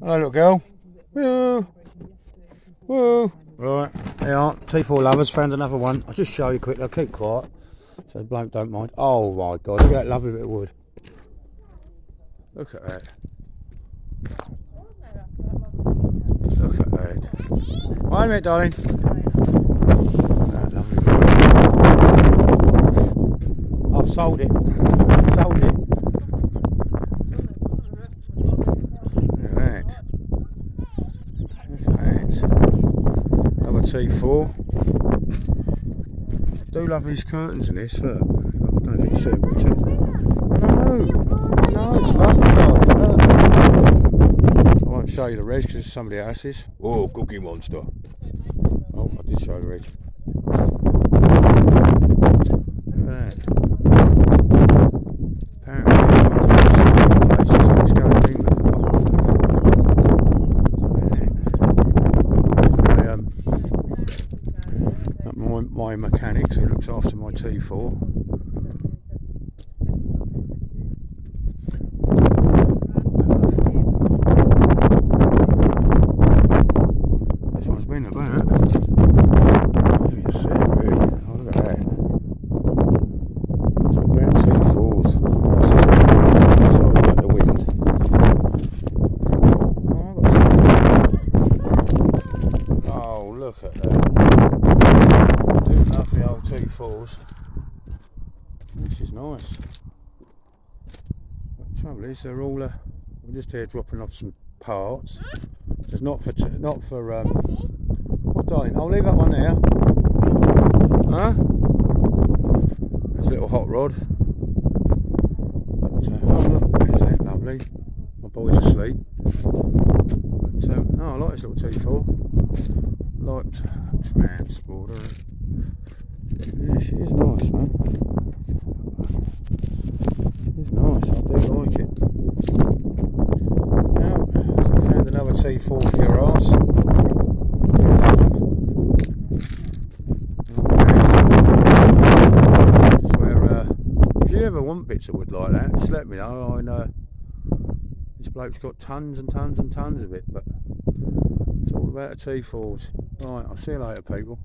Hello, little girl. Woo! Woo! Right, there are T4 lovers. Found another one. I'll just show you quick. I'll keep quiet so the bloke don't mind. Oh my god, look at that lovely bit of wood. Look at that. Look at that. Wait a minute, darling. That lovely wood. I've sold it. I've sold it. T4. I do love these curtains in this, look. I don't think. No, no, it's lovely. I won't show you the res because somebody else's. Oh, Cookie Monster. Oh, I did show the res. My, my mechanic who looks after my T4. This one's been about. Let me see really. Oh, look at that. It's all about T4s. About the wind. Oh, I've got some- Oh, look at that. Old T4s. This is nice. The trouble is, they're all. Uh, we're just here dropping off some parts. Just not for not for um. What? I'll leave that one there. Huh? There's a little hot rod. But, uh, oh look, lovely. My boy's asleep. But um, no, I like this little T4 like transporter. Yeah, is nice, man. She's nice. I do like it. Now, I found another T4 for your ass. Where, uh, if you ever want bits of wood like that, just let me know. I know this bloke's got tons and tons and tons of it, but it's all about the T4s. Right, I'll see you later, people.